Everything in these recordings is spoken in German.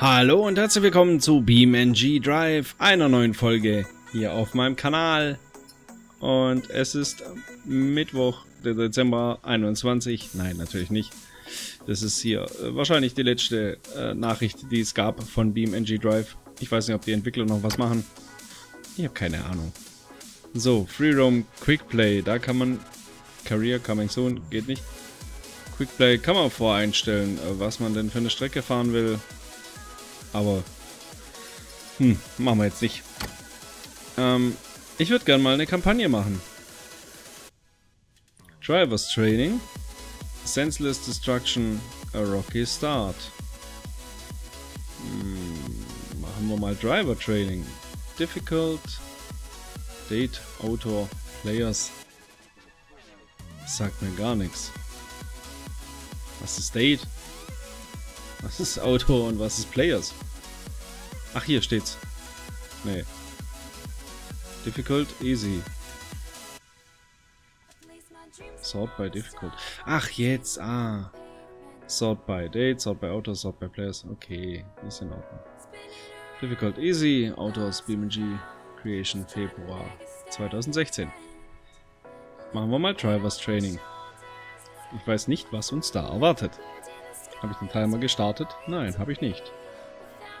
Hallo und herzlich willkommen zu BeamNG Drive, einer neuen Folge hier auf meinem Kanal. Und es ist Mittwoch, der Dezember 21. Nein, natürlich nicht. Das ist hier äh, wahrscheinlich die letzte äh, Nachricht, die es gab von BeamNG Drive. Ich weiß nicht, ob die Entwickler noch was machen. Ich habe keine Ahnung. So, Free Roam Quick Play, da kann man... Career Coming Soon, geht nicht. Quick Play kann man voreinstellen, äh, was man denn für eine Strecke fahren will. Aber, hm, machen wir jetzt nicht. Ähm, ich würde gerne mal eine Kampagne machen. Drivers Training. Senseless Destruction, a Rocky Start. Hm, machen wir mal Driver Training. Difficult. Date, Autor, Players. sagt mir gar nichts. Was ist Date? Was ist Autor und was ist Players? Ach, hier steht's. Nee. Difficult, easy. Sort by difficult. Ach, jetzt, ah. Sort by date, sort by author, sort by players. Okay, ist in Ordnung. Difficult, easy. Authors, BMG, Creation, Februar 2016. Machen wir mal Drivers Training. Ich weiß nicht, was uns da erwartet. Habe ich den Timer gestartet? Nein, habe ich nicht.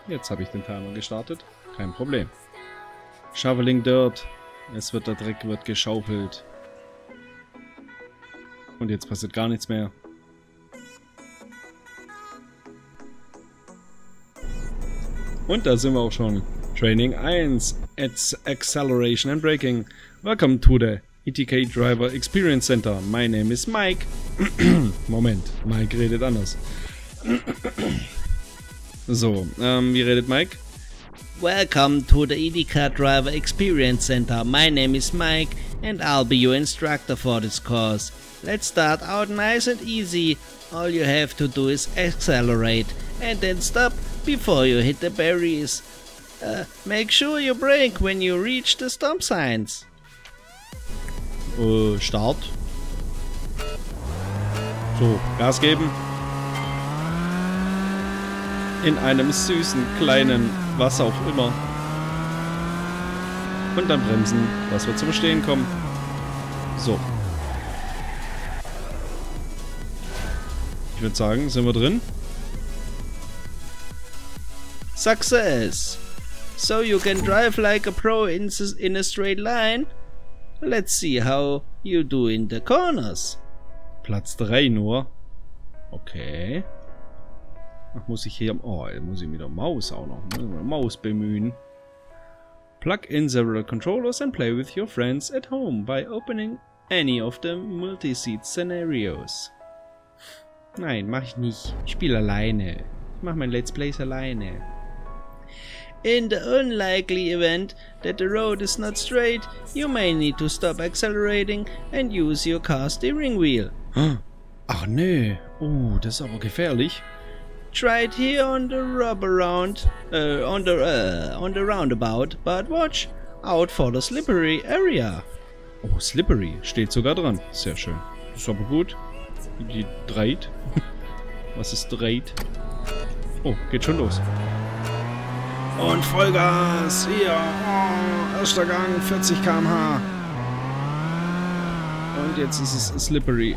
Jetzt habe ich den Timer gestartet. Kein Problem. Shoveling Dirt. Es wird der Dreck wird geschaufelt. Und jetzt passiert gar nichts mehr. Und da sind wir auch schon. Training 1. It's Acceleration and Braking. Welcome to the ETK Driver Experience Center. My name is Mike. Moment, Mike redet anders. so, ähm, wie redet Mike? Welcome to the EDK Driver Experience Center. My name is Mike and I'll be your instructor for this course. Let's start out nice and easy. All you have to do is accelerate and then stop before you hit the barriers. Uh, make sure you brake when you reach the stop signs. Äh, Start. So, Gas geben. In einem süßen, kleinen, was auch immer. Und dann bremsen, dass wir zum Stehen kommen. So. Ich würde sagen, sind wir drin? Success! So you can drive like a pro in, in a straight line? Let's see how you do in the corners. Platz 3 nur. Okay. Ach, muss ich hier... Oh, muss ich mit der Maus auch noch. Muss ich Maus bemühen. Plug in several controllers and play with your friends at home by opening any of the multi-seat scenarios. Nein, mach ich nicht. Ich spiele alleine. Ich mach mein Let's Plays alleine. In the unlikely event that the road is not straight, you may need to stop accelerating and use your car steering wheel. Ach nö. Oh, das ist aber gefährlich. It here on the rubber round, uh, on the uh, on the roundabout, but watch out for the slippery area. Oh, slippery steht sogar dran. Sehr schön. Ist aber gut. Die dreht. Was ist dreht? Oh, geht schon los. Und Vollgas. Hier. Oh, erster Gang, 40 km/h. Und jetzt ist es slippery.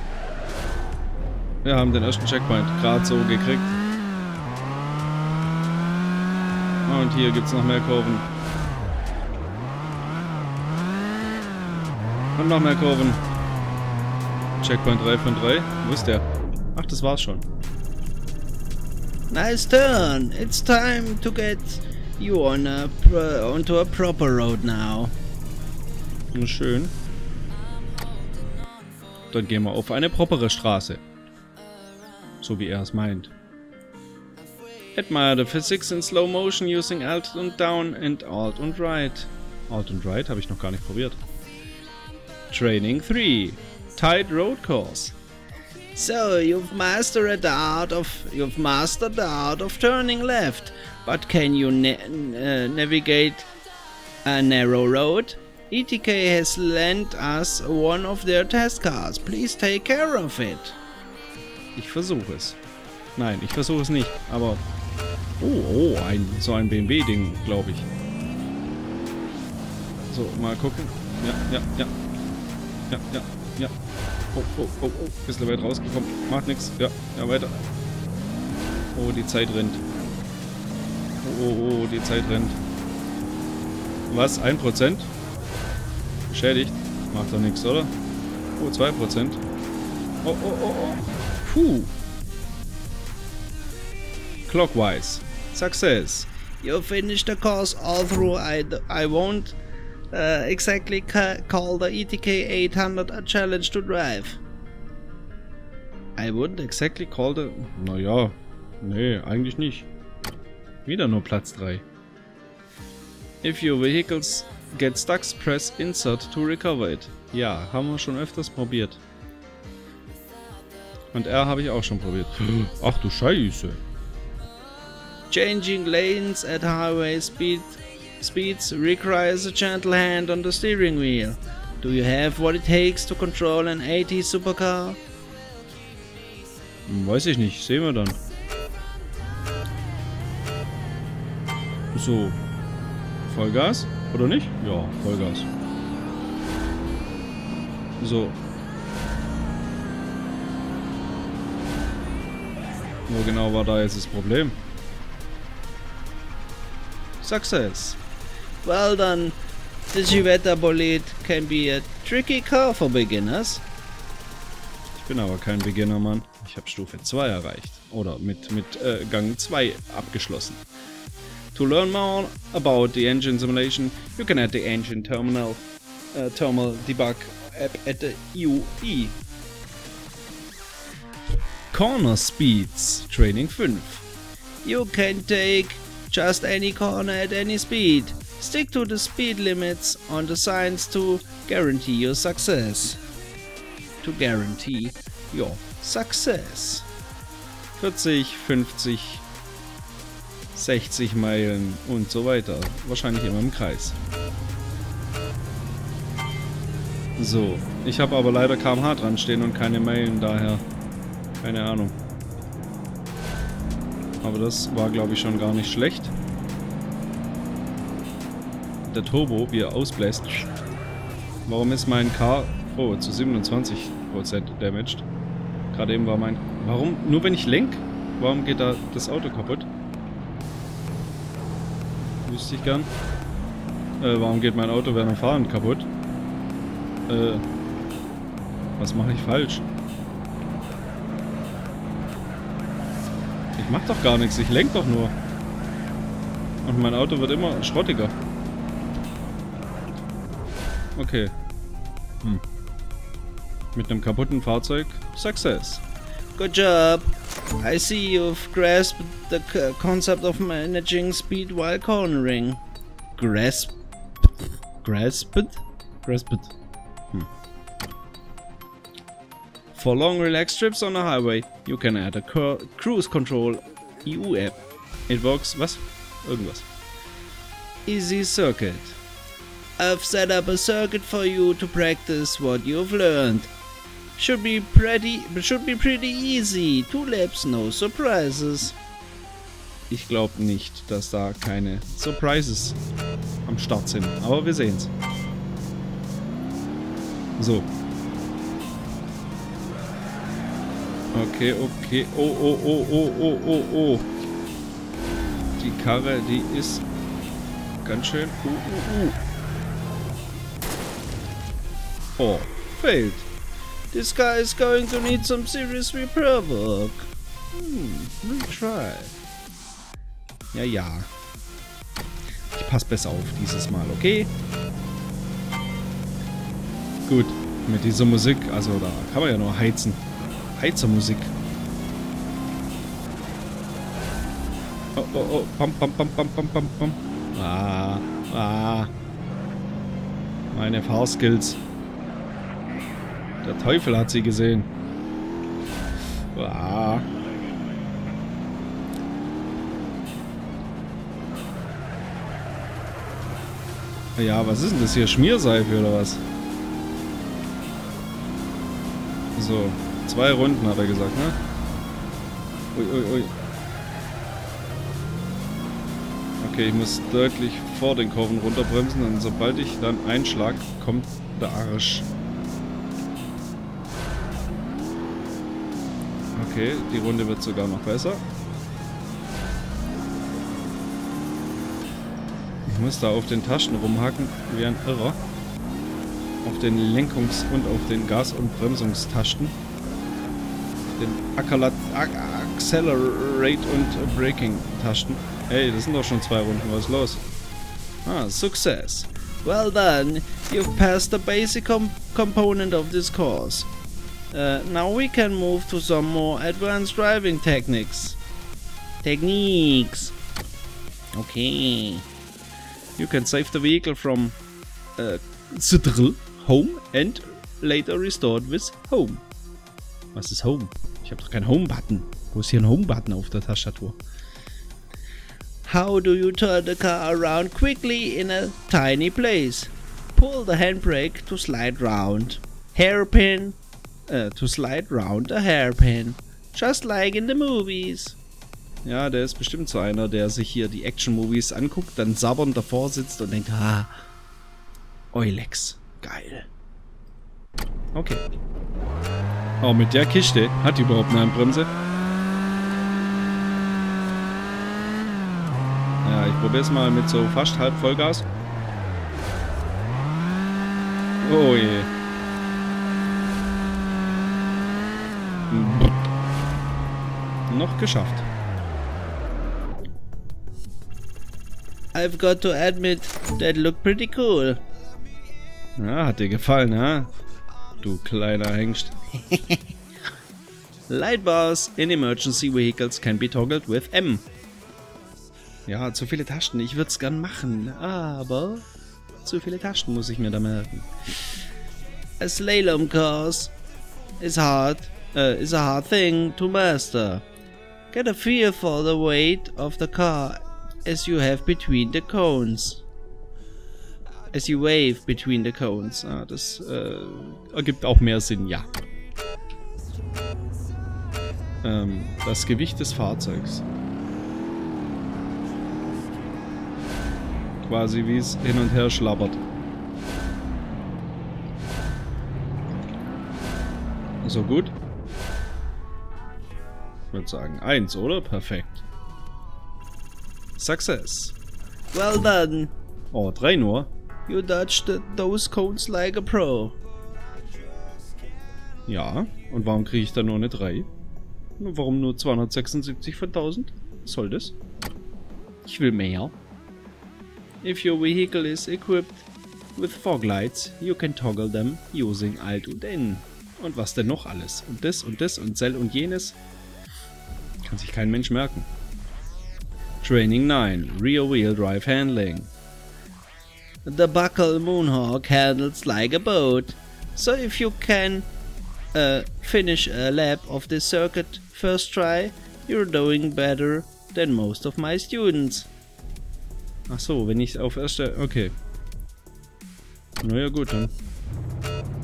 Wir haben den ersten Checkpoint gerade so gekriegt. Und hier gibt es noch mehr Kurven. Und noch mehr Kurven. Checkpoint 3 von 3. Wo ist der? Ach, das war's schon. Nice turn. It's time to get you on a onto a proper road now. Schön. Dann gehen wir auf eine propere Straße. So wie er es meint. Admire the physics in slow motion using Alt und Down and Alt und Right. Alt und Right habe ich noch gar nicht probiert. Training 3. Tight Road Course. So you've mastered the art of you've mastered the art of turning left, but can you na uh, navigate a narrow road? ETK has lent us one of their test cars. Please take care of it. Ich versuche es. Nein, ich versuche es nicht, aber Oh, oh, ein, so ein BMW-Ding, glaube ich. So, mal gucken. Ja, ja, ja. Ja, ja, ja. Oh, oh, oh, oh. Bisschen weit rausgekommen. Macht nichts. Ja, ja, weiter. Oh, die Zeit rennt. Oh, oh, oh, die Zeit rennt. Was? 1%? Beschädigt? Macht doch nichts, oder? Oh, 2%. Oh, oh, oh, oh. Puh. Clockwise. Success. You finished the course all through. I, I won't uh, exactly ca call the ETK 800 a challenge to drive. I wouldn't exactly call the... Naja, nee, eigentlich nicht. Wieder nur Platz 3. If your vehicles get stuck, press insert to recover it. Ja, haben wir schon öfters probiert. Und R habe ich auch schon probiert. Ach du Scheiße. Changing lanes at highway speed speeds requires a gentle hand on the steering wheel. Do you have what it takes to control an 80 supercar? Hm, weiß ich nicht, sehen wir dann. So. Vollgas? Oder nicht? Ja, Vollgas. So. Wo genau war da jetzt das Problem? Success. Well done. The Givetta Bolide can be a tricky car for beginners. Ich bin aber kein Beginner, Mann. Ich habe Stufe 2 erreicht. Oder mit, mit äh, Gang 2 abgeschlossen. To learn more about the engine simulation, you can add the engine terminal uh, thermal debug app at the UE. Corner Speeds Training 5. You can take just any corner at any speed. Stick to the speed limits on the signs to guarantee your success. To guarantee your success. 40, 50, 60 Meilen und so weiter. Wahrscheinlich immer im Kreis. So, ich habe aber leider kmh dran stehen und keine Meilen, daher keine Ahnung. Aber das war, glaube ich, schon gar nicht schlecht. Der Turbo, wie er ausbläst. Warum ist mein Car... Oh, zu 27% damaged. Gerade eben war mein... Warum? Nur wenn ich lenk? Warum geht da das Auto kaputt? Wüsste ich gern. Äh, warum geht mein Auto während dem Fahren kaputt? Äh, was mache ich falsch? Mach doch gar nichts, ich lenk doch nur. Und mein Auto wird immer schrottiger. Okay. Hm. Mit einem kaputten Fahrzeug. Success. Good job. I see you've grasped the concept of managing speed while cornering. Grasp? Grasped? Grasped. For long relaxed trips on a highway, you can add a cruise control EU app. It works, was? Irgendwas. Easy circuit. I've set up a circuit for you to practice what you've learned. Should be pretty, should be pretty easy. Two laps, no surprises. Ich glaube nicht, dass da keine Surprises am Start sind, aber wir sehen's. So, Okay, okay. Oh, oh, oh, oh, oh, oh, oh. Die Karre, die ist ganz schön... Uh, uh, uh. Oh, failed. This guy is going to need some serious repair work. Hmm, retry. Ja, ja. Ich passe besser auf dieses Mal, okay? Gut, mit dieser Musik, also da kann man ja nur heizen. Heizermusik. Oh, oh, oh. Pam, pam, pam, pam, pam, pam, pam. Ah, ah. Meine Fahrskills. Der Teufel hat sie gesehen. Ah. Ja, was ist denn das hier? Schmierseife oder was? So. Zwei Runden hat er gesagt, ne? Ui, ui, ui. Okay, ich muss deutlich vor den Kurven runterbremsen und sobald ich dann einschlag, kommt der Arsch. Okay, die Runde wird sogar noch besser. Ich muss da auf den Taschen rumhacken wie ein Irrer. Auf den Lenkungs- und auf den Gas- und Bremsungstasten. Den Accelerate und Braking Tasten. Hey, das sind doch schon zwei Runden. Was ist los? Ah, Success. Well done. You've passed the basic com component of this course. Uh, now we can move to some more advanced driving techniques. Techniques. Okay. You can save the vehicle from uh, home and later restored with home. Was ist home? Ich habe doch keinen Home-Button. Wo ist hier ein Home-Button auf der Tastatur? How do you turn the car around quickly in a tiny place? Pull the handbrake to slide round. Hairpin uh, to slide round a hairpin. Just like in the movies. Ja, der ist bestimmt so einer, der sich hier die Action-Movies anguckt, dann sabbernd davor sitzt und denkt, ah, Eulex, geil. Okay. Oh, mit der Kiste hat die überhaupt eine Handbremse? Ja, ich probiere es mal mit so fast halb Vollgas. Oh je. Noch geschafft. I've got to admit, that looked pretty cool. Ja, hat dir gefallen, ha? Du kleiner Hengst. Light bars in emergency vehicles can be toggled with M. Ja, zu viele Tasten. Ich würde es gern machen, aber zu viele Tasten muss ich mir da merken. A slalom course is hard, uh, is a hard thing to master. Get a feel for the weight of the car as you have between the cones. As you wave between the cones. Ah, das äh, ergibt auch mehr Sinn, ja. Ähm, das Gewicht des Fahrzeugs. Quasi wie es hin und her schlabbert. So gut? Ich würde sagen eins, oder? Perfekt. Success. Well done. Oh, drei nur. You dodged those cones like a pro. Ja, und warum kriege ich da nur eine 3? Warum nur 276 von 1000? Was soll das? Ich will mehr. If your vehicle is equipped with fog lights, you can toggle them using Alt und N. Und was denn noch alles? Und das und das und Zell und jenes? Kann sich kein Mensch merken. Training 9. Rear Wheel Drive Handling. The buckle Moonhawk handles like a boat. So if you can uh, finish a lap of this circuit first try, you're doing better than most of my students. Ach so, wenn ich auf erste... Okay. Naja gut, dann.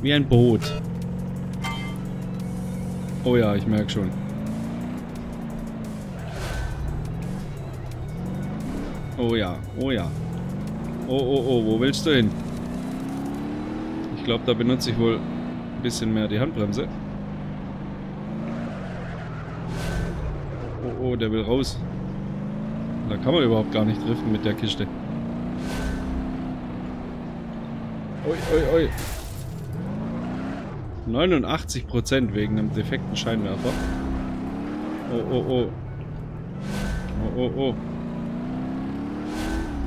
Wie ein Boot. Oh ja, ich merke schon. Oh ja, oh ja. Oh, oh, oh, wo willst du hin? Ich glaube, da benutze ich wohl ein bisschen mehr die Handbremse. Oh, oh, der will raus. Da kann man überhaupt gar nicht driften mit der Kiste. Ui, ui, ui. 89% wegen einem defekten Scheinwerfer. Oh, oh, oh. Oh, oh, oh.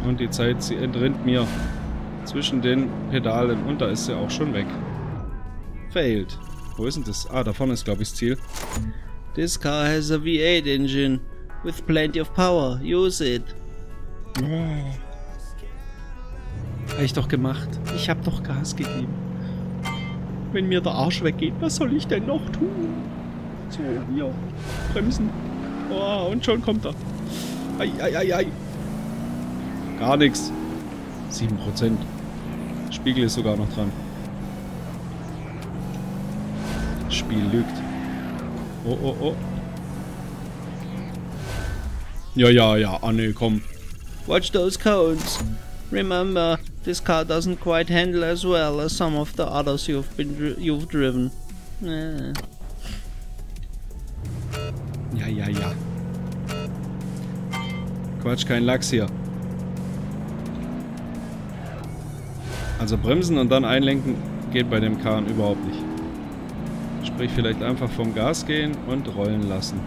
Und die Zeit, sie entrinnt mir zwischen den Pedalen und da ist sie auch schon weg. Failed. Wo ist denn das? Ah, da vorne ist, glaube ich, das Ziel. This car has a V8 engine with plenty of power. Use it. Nee. Hab ich doch gemacht. Ich habe doch Gas gegeben. Wenn mir der Arsch weggeht, was soll ich denn noch tun? So, hier. Bremsen. Oh, und schon kommt er. Ei, ei, ei, ei. Gar nichts. 7%. Spiegel ist sogar noch dran. Spiel lügt. Oh, oh, oh. Ja, ja, ja. Ah, nee, komm. Watch those cones. Remember, this car doesn't quite handle as well as some of the others you've been dri you've driven. Ja, ja, ja. Quatsch, kein Lachs hier. Also bremsen und dann einlenken geht bei dem Kahn überhaupt nicht. Sprich, vielleicht einfach vom Gas gehen und rollen lassen.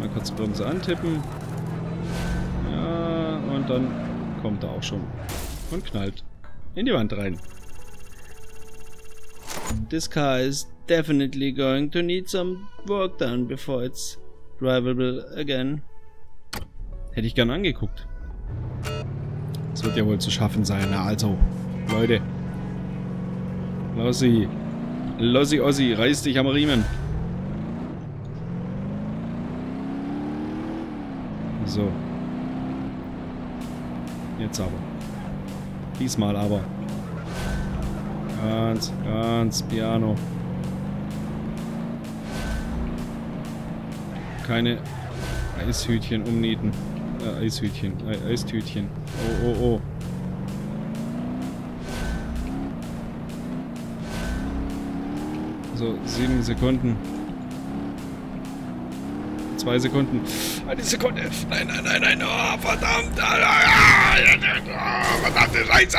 Mal kurz Bremse antippen. Ja, und dann kommt er auch schon. Und knallt in die Wand rein. This car is definitely going to need some work done before it's drivable again. Hätte ich gern angeguckt. Das wird ja wohl zu schaffen sein. Na also, Leute. Lossi. Lossi Ossi, reiß dich am Riemen. So. Jetzt aber. Diesmal aber. Ganz, ganz piano. Keine Eishütchen umnieten. Äh, Eishütchen. Äh, Eistütchen. Oh, oh, oh. So, sieben Sekunden. Zwei Sekunden. Eine Sekunde. Nein, nein, nein, nein. Oh, verdammt. Oh, verdammte Scheiße.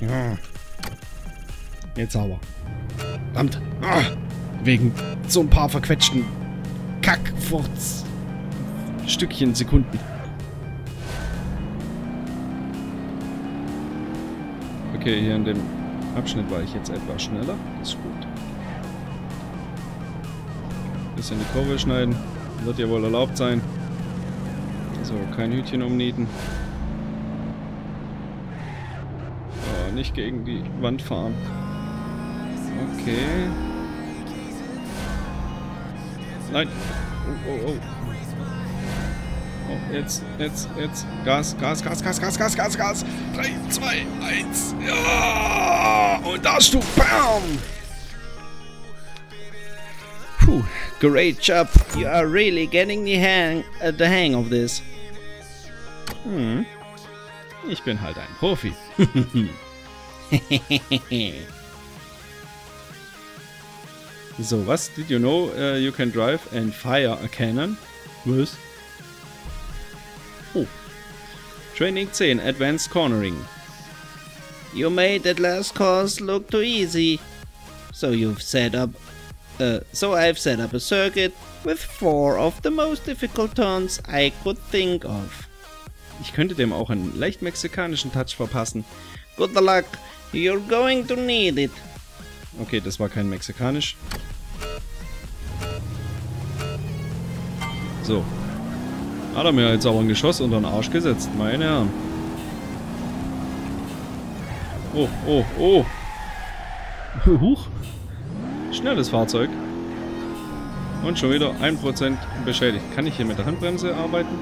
Ja. Jetzt aber. Verdammt. Ah, wegen so ein paar verquetschten Kackfurz. Stückchen Sekunden. Okay, hier in dem Abschnitt war ich jetzt etwas schneller. Ist gut. Bisschen die Kurve schneiden. Wird ja wohl erlaubt sein. So, kein Hütchen umnieten. Oh, nicht gegen die Wand fahren. Okay. Nein. Oh, oh, oh. Jetzt, jetzt, jetzt. Gas, Gas, Gas, Gas, Gas, Gas, Gas, Gas. 3, 2, 1. Ja! Und da du. Bam! Puh, great job. You are really getting the hang, uh, the hang of this. Hm. Ich bin halt ein Profi. so, was? Did you know uh, you can drive and fire a cannon? Was? Oh. Training 10, Advanced Cornering. You made that last course look too easy. So you've set up uh, so I've set up a circuit with four of the most difficult turns I could think of. Ich könnte dem auch einen leicht mexikanischen Touch verpassen. Good luck, you're going to need it. Okay, das war kein mexikanisch. So. Hat er mir jetzt aber ein Geschoss unter den Arsch gesetzt, meine Herren. Oh, oh, oh. Huch. Schnelles Fahrzeug. Und schon wieder 1% beschädigt. Kann ich hier mit der Handbremse arbeiten?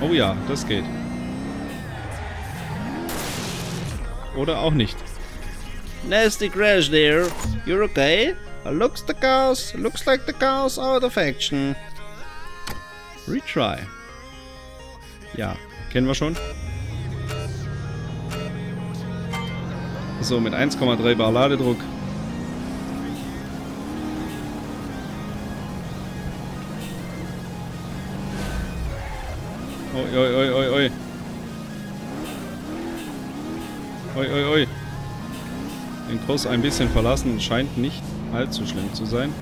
Oh ja, das geht. Oder auch nicht. Nasty crash there. You're okay? Looks the cars, looks like the cars out of action. Retry. Ja, kennen wir schon. So, mit 1,3 Bar Ladedruck. Oi, oi, oi, oi, oi. Oi, oi, oi. Den Kurs ein bisschen verlassen scheint nicht allzu schlimm zu sein.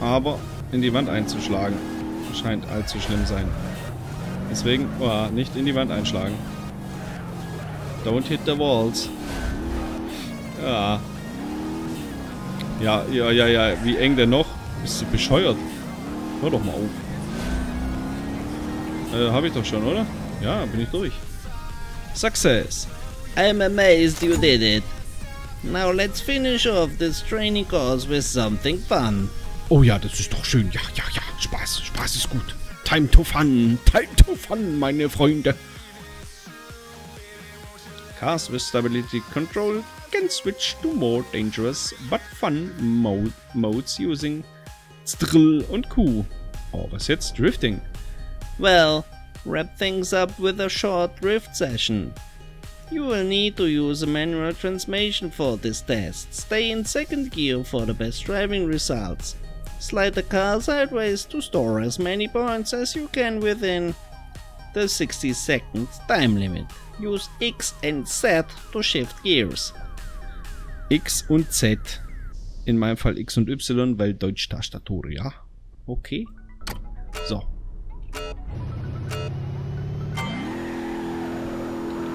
Aber in die Wand einzuschlagen scheint allzu schlimm sein. Deswegen, oh, nicht in die Wand einschlagen. Don't hit the walls. Ja. Ja, ja, ja, ja. Wie eng denn noch? Bist du bescheuert? Hör doch mal auf. Äh, hab ich doch schon, oder? Ja, bin ich durch. Success. I'm amazed you did it. Now let's finish off this training course with something fun. Oh ja, das ist doch schön. Ja, ja, ja. Spaß. Spaß ist gut. Time to fun. Time to fun, meine Freunde. Cars with stability control can switch to more dangerous but fun mode modes using Strill und Q. Oh, was jetzt? Drifting. Well, wrap things up with a short drift session. You will need to use a manual transmission for this test. Stay in second gear for the best driving results. Slide the car sideways to store as many points as you can within the 60 seconds time limit. Use X and Z to shift gears. X und Z. In meinem Fall X und Y, weil Deutsch-Tastatur, ja? Okay. So.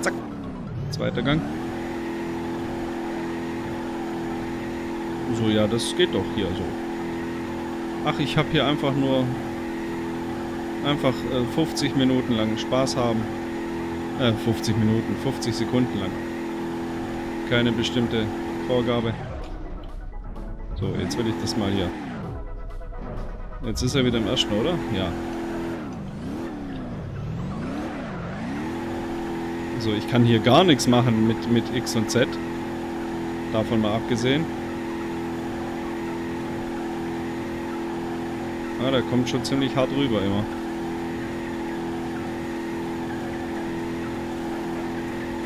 Zack. Zweiter Gang. So, ja, das geht doch hier so. Ach, ich habe hier einfach nur einfach äh, 50 Minuten lang Spaß haben. Äh, 50 Minuten, 50 Sekunden lang. Keine bestimmte Vorgabe. So, jetzt will ich das mal hier. Jetzt ist er wieder im ersten, oder? Ja. So, ich kann hier gar nichts machen mit, mit X und Z. Davon mal abgesehen. Ah, der kommt schon ziemlich hart rüber immer.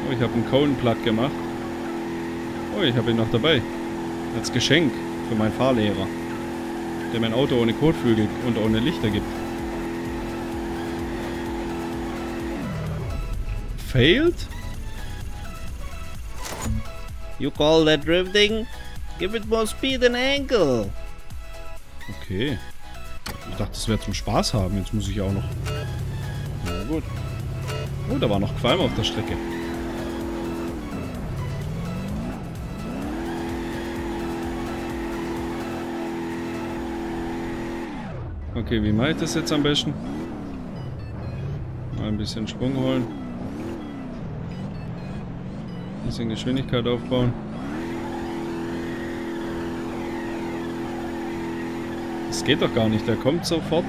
Oh, ich habe einen Cohen platt gemacht. Oh, ich habe ihn noch dabei. Als Geschenk für meinen Fahrlehrer. Der mein Auto ohne Kotflügel und ohne Lichter gibt. Failed? You call that drifting? Give it more speed and angle. Okay. Dachte, das wäre zum Spaß haben. Jetzt muss ich auch noch... Na gut. Oh, da war noch Qualm auf der Strecke. Okay, wie mache ich das jetzt am besten? Mal ein bisschen Schwung holen. Ein bisschen Geschwindigkeit aufbauen. Das geht doch gar nicht, der kommt sofort.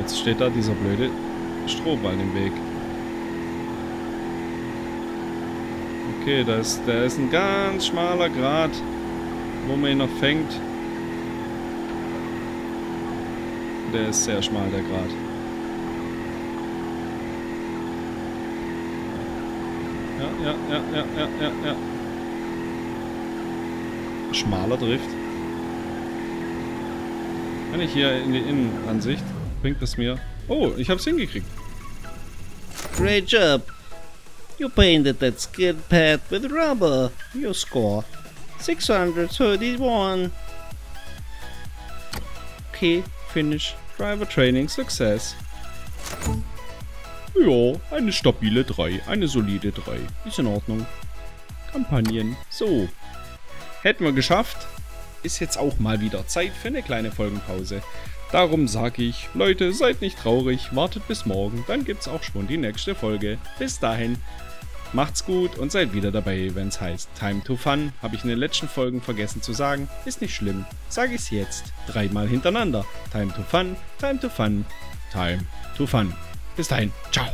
Jetzt steht da dieser blöde Strohball im Weg. Okay, da ist, da ist ein ganz schmaler Grat, wo man ihn noch fängt. Der ist sehr schmal, der Grat. Ja, ja, ja, ja, ja, ja, ja. Schmaler Drift. Wenn ich hier in die Innenansicht, bringt es mir... Oh, ich hab's hingekriegt. Great job. You painted that skid pad with rubber. Your score 631. Okay, finish. Driver Training Success. Ja, eine stabile 3, eine solide 3. Ist in Ordnung. Kampagnen. So. Hätten wir geschafft. Ist jetzt auch mal wieder Zeit für eine kleine Folgenpause. Darum sage ich, Leute, seid nicht traurig, wartet bis morgen, dann gibt's auch schon die nächste Folge. Bis dahin, macht's gut und seid wieder dabei, wenn's heißt Time to Fun. Habe ich in den letzten Folgen vergessen zu sagen, ist nicht schlimm. Sage ich's jetzt, dreimal hintereinander. Time to Fun, Time to Fun, Time to Fun. Bis dahin, ciao.